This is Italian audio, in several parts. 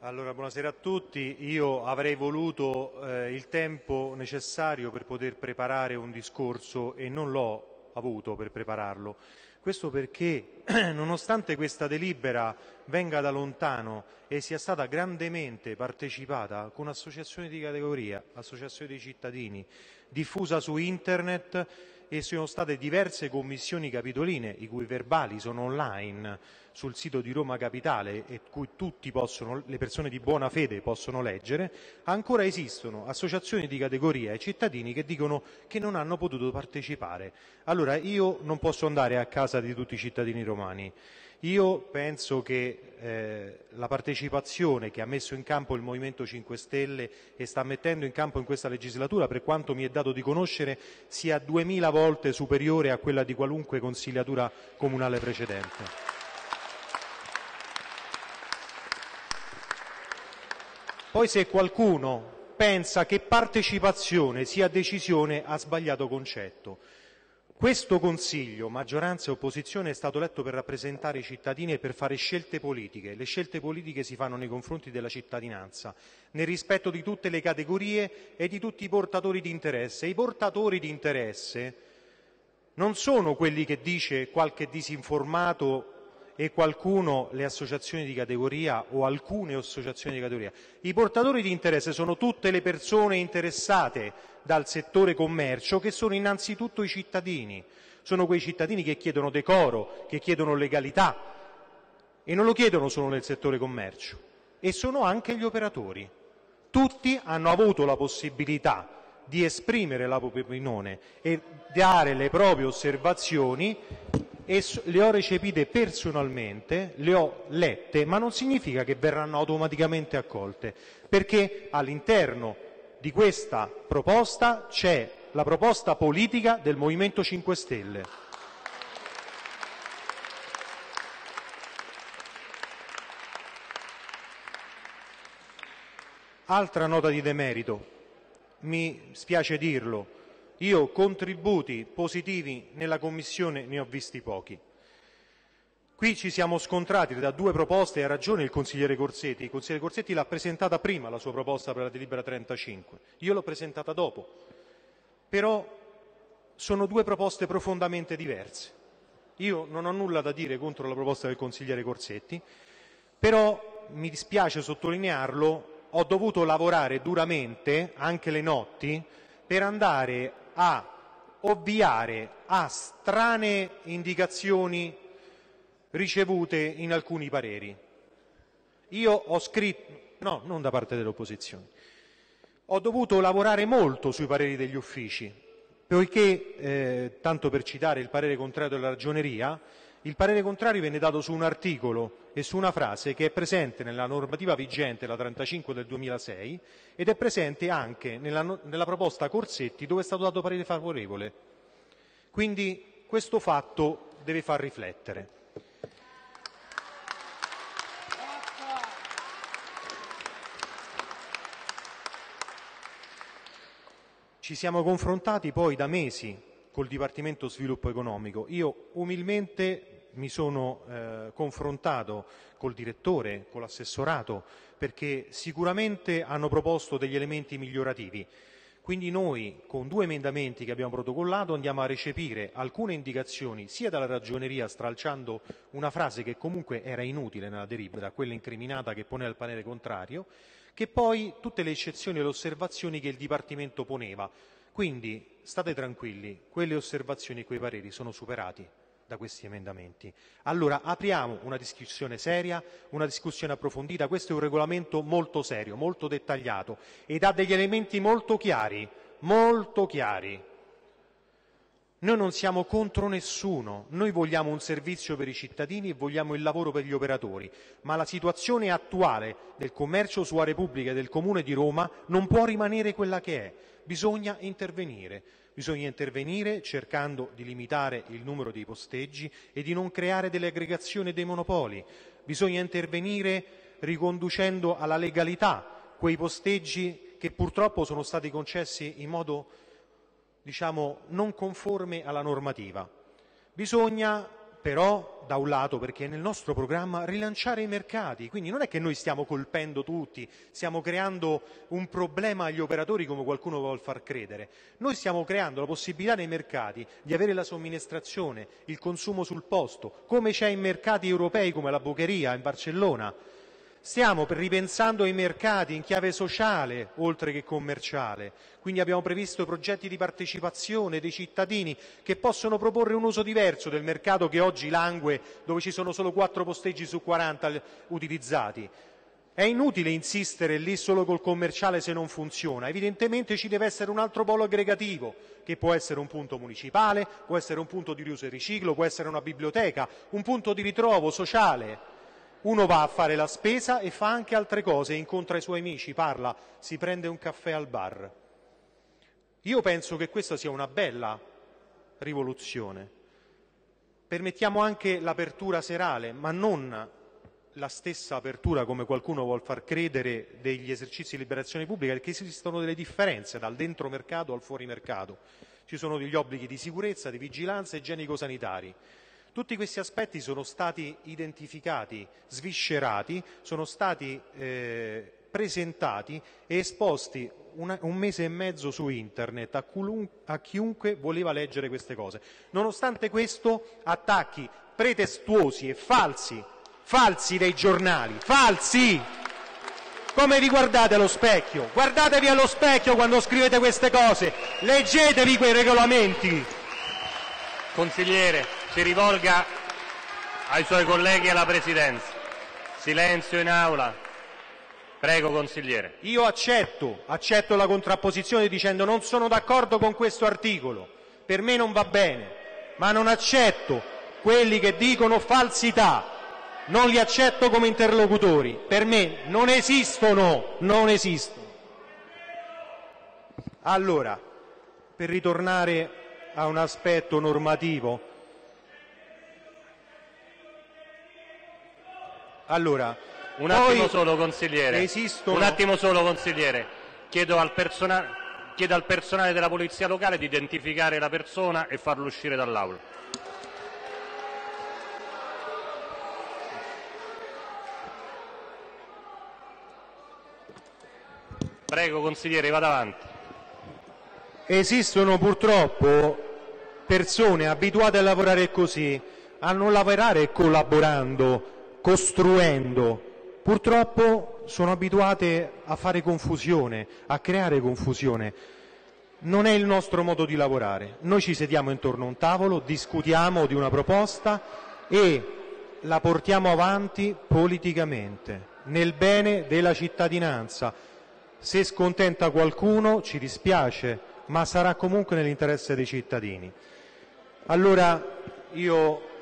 Allora, buonasera a tutti. Io avrei voluto eh, il tempo necessario per poter preparare un discorso e non l'ho avuto per prepararlo. Questo perché, nonostante questa delibera venga da lontano e sia stata grandemente partecipata con associazioni di categoria, associazioni di cittadini, diffusa su internet e sono state diverse commissioni capitoline, i cui verbali sono online sul sito di Roma Capitale e cui tutti possono, le persone di buona fede possono leggere, ancora esistono associazioni di categoria e cittadini che dicono che non hanno potuto partecipare. Allora io non posso andare a casa di tutti i cittadini romani. Io penso che eh, la partecipazione che ha messo in campo il Movimento 5 Stelle e sta mettendo in campo in questa legislatura, per quanto mi è dato di conoscere, sia duemila volte superiore a quella di qualunque consigliatura comunale precedente. Poi se qualcuno pensa che partecipazione sia decisione ha sbagliato concetto. Questo Consiglio, maggioranza e opposizione, è stato eletto per rappresentare i cittadini e per fare scelte politiche. Le scelte politiche si fanno nei confronti della cittadinanza, nel rispetto di tutte le categorie e di tutti i portatori di interesse. I portatori di interesse non sono quelli che dice qualche disinformato e qualcuno le associazioni di categoria o alcune associazioni di categoria. I portatori di interesse sono tutte le persone interessate dal settore commercio che sono innanzitutto i cittadini. Sono quei cittadini che chiedono decoro, che chiedono legalità e non lo chiedono solo nel settore commercio e sono anche gli operatori. Tutti hanno avuto la possibilità di esprimere la propria opinione e dare le proprie osservazioni e le ho recepite personalmente, le ho lette, ma non significa che verranno automaticamente accolte, perché all'interno di questa proposta c'è la proposta politica del Movimento 5 Stelle. Altra nota di demerito, mi spiace dirlo, io contributi positivi nella Commissione ne ho visti pochi. Qui ci siamo scontrati da due proposte, ha ragione il consigliere Corsetti, il consigliere Corsetti l'ha presentata prima la sua proposta per la delibera 35, io l'ho presentata dopo, però sono due proposte profondamente diverse. Io non ho nulla da dire contro la proposta del consigliere Corsetti, però mi dispiace sottolinearlo, ho dovuto lavorare duramente, anche le notti, per andare a ovviare a strane indicazioni ricevute in alcuni pareri. Io ho scritto, no, non da parte dell'opposizione, ho dovuto lavorare molto sui pareri degli uffici, poiché, eh, tanto per citare il parere contrario della ragioneria, il parere contrario viene dato su un articolo e su una frase che è presente nella normativa vigente, la 35 del 2006, ed è presente anche nella, nella proposta Corsetti dove è stato dato parere favorevole. Quindi questo fatto deve far riflettere. Ci siamo confrontati poi da mesi col Dipartimento Sviluppo Economico. Io umilmente mi sono eh, confrontato col direttore, con l'assessorato, perché sicuramente hanno proposto degli elementi migliorativi. Quindi noi, con due emendamenti che abbiamo protocollato, andiamo a recepire alcune indicazioni sia dalla ragioneria, stralciando una frase che comunque era inutile nella delibera, quella incriminata che poneva il parere contrario, che poi tutte le eccezioni e le osservazioni che il Dipartimento poneva. Quindi state tranquilli, quelle osservazioni quei pareri sono superati da questi emendamenti. Allora apriamo una discussione seria, una discussione approfondita. Questo è un regolamento molto serio, molto dettagliato ed ha degli elementi molto chiari, molto chiari. Noi non siamo contro nessuno, noi vogliamo un servizio per i cittadini e vogliamo il lavoro per gli operatori, ma la situazione attuale del commercio su aree pubbliche del Comune di Roma non può rimanere quella che è, bisogna intervenire. Bisogna intervenire cercando di limitare il numero dei posteggi e di non creare delle aggregazioni e dei monopoli. Bisogna intervenire riconducendo alla legalità quei posteggi che purtroppo sono stati concessi in modo diciamo, non conforme alla normativa. Bisogna però da un lato perché nel nostro programma rilanciare i mercati, quindi non è che noi stiamo colpendo tutti, stiamo creando un problema agli operatori come qualcuno vuole far credere. Noi stiamo creando la possibilità nei mercati di avere la somministrazione, il consumo sul posto, come c'è in mercati europei come la Bocheria in Barcellona. Stiamo ripensando ai mercati in chiave sociale oltre che commerciale, quindi abbiamo previsto progetti di partecipazione dei cittadini che possono proporre un uso diverso del mercato che oggi langue dove ci sono solo quattro posteggi su 40 utilizzati. È inutile insistere lì solo col commerciale se non funziona, evidentemente ci deve essere un altro polo aggregativo che può essere un punto municipale, può essere un punto di riuso e riciclo, può essere una biblioteca, un punto di ritrovo sociale uno va a fare la spesa e fa anche altre cose, incontra i suoi amici, parla, si prende un caffè al bar. Io penso che questa sia una bella rivoluzione. Permettiamo anche l'apertura serale, ma non la stessa apertura, come qualcuno vuol far credere, degli esercizi di liberazione pubblica, perché esistono delle differenze dal dentro mercato al fuori mercato. Ci sono degli obblighi di sicurezza, di vigilanza igienico-sanitari. Tutti questi aspetti sono stati identificati, sviscerati, sono stati eh, presentati e esposti una, un mese e mezzo su internet a, a chiunque voleva leggere queste cose. Nonostante questo, attacchi pretestuosi e falsi, falsi dei giornali, falsi! Come vi guardate allo specchio? Guardatevi allo specchio quando scrivete queste cose, leggetevi quei regolamenti. Consigliere si rivolga ai suoi colleghi e alla Presidenza. Silenzio in Aula. Prego, consigliere. Io accetto, accetto la contrapposizione dicendo non sono d'accordo con questo articolo, per me non va bene, ma non accetto quelli che dicono falsità, non li accetto come interlocutori, per me non esistono, non esistono. Allora, per ritornare a un aspetto normativo, Allora, un attimo solo consigliere. Esistono... Un attimo solo consigliere. Chiedo al, persona... Chiedo al personale della polizia locale di identificare la persona e farlo uscire dall'aula. Prego consigliere, vada avanti. Esistono purtroppo persone abituate a lavorare così, a non lavorare collaborando, costruendo, purtroppo sono abituate a fare confusione, a creare confusione. Non è il nostro modo di lavorare. Noi ci sediamo intorno a un tavolo, discutiamo di una proposta e la portiamo avanti politicamente, nel bene della cittadinanza. Se scontenta qualcuno ci dispiace, ma sarà comunque nell'interesse dei cittadini. Allora io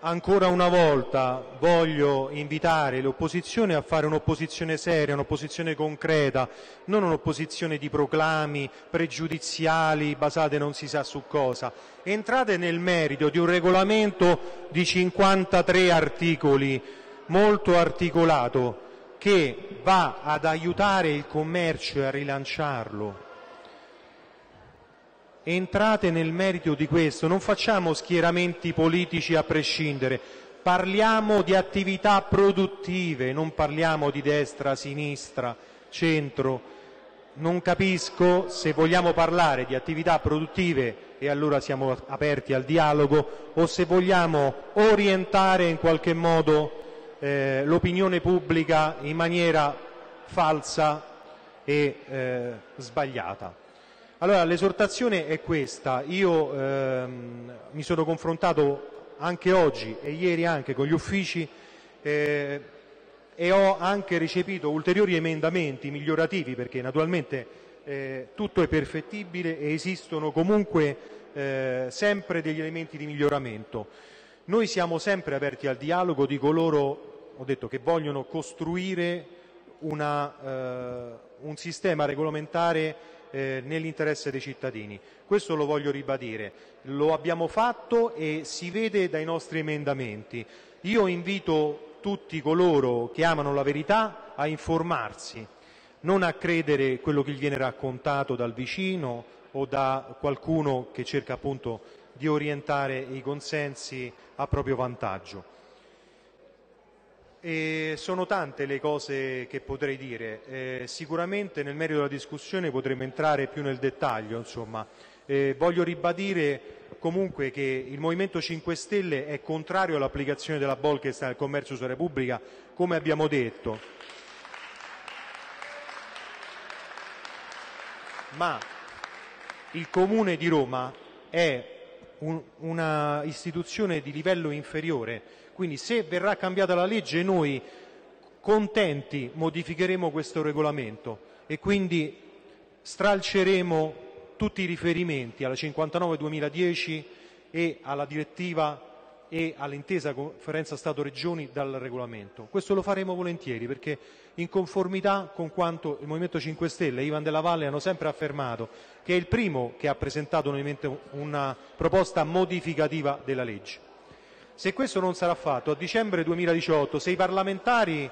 ancora una volta voglio invitare l'opposizione a fare un'opposizione seria, un'opposizione concreta, non un'opposizione di proclami pregiudiziali basate non si sa su cosa. Entrate nel merito di un regolamento di 53 articoli, molto articolato, che va ad aiutare il commercio e a rilanciarlo entrate nel merito di questo, non facciamo schieramenti politici a prescindere, parliamo di attività produttive, non parliamo di destra, sinistra, centro. Non capisco se vogliamo parlare di attività produttive e allora siamo aperti al dialogo o se vogliamo orientare in qualche modo eh, l'opinione pubblica in maniera falsa e eh, sbagliata. Allora, l'esortazione è questa. Io ehm, mi sono confrontato anche oggi e ieri anche con gli uffici eh, e ho anche recepito ulteriori emendamenti migliorativi perché naturalmente eh, tutto è perfettibile e esistono comunque eh, sempre degli elementi di miglioramento. Noi siamo sempre aperti al dialogo di coloro, detto, che vogliono costruire una, eh, un sistema regolamentare eh, nell'interesse dei cittadini. Questo lo voglio ribadire. Lo abbiamo fatto e si vede dai nostri emendamenti. Io invito tutti coloro che amano la verità a informarsi, non a credere quello che gli viene raccontato dal vicino o da qualcuno che cerca appunto di orientare i consensi a proprio vantaggio. E sono tante le cose che potrei dire, eh, sicuramente nel merito della discussione potremo entrare più nel dettaglio. Eh, voglio ribadire comunque che il Movimento 5 Stelle è contrario all'applicazione della Bolkestein al commercio sulla Repubblica, come abbiamo detto. Ma il Comune di Roma è un, una istituzione di livello inferiore. Quindi se verrà cambiata la legge noi contenti modificheremo questo regolamento e quindi stralceremo tutti i riferimenti alla 59-2010 e alla direttiva e all'intesa conferenza Stato-Regioni dal regolamento. Questo lo faremo volentieri perché in conformità con quanto il Movimento 5 Stelle e Ivan della Valle hanno sempre affermato, che è il primo che ha presentato una proposta modificativa della legge. Se questo non sarà fatto, a dicembre 2018, se i parlamentari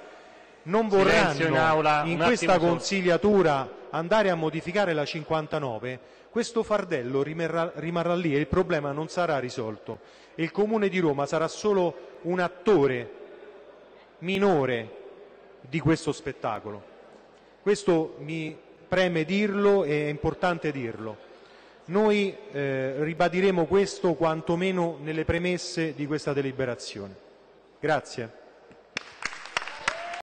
non vorranno in, in questa consigliatura andare a modificare la 59, questo fardello rimarrà, rimarrà lì e il problema non sarà risolto. Il Comune di Roma sarà solo un attore minore di questo spettacolo. Questo mi preme dirlo e è importante dirlo. Noi eh, ribadiremo questo quantomeno nelle premesse di questa deliberazione. Grazie.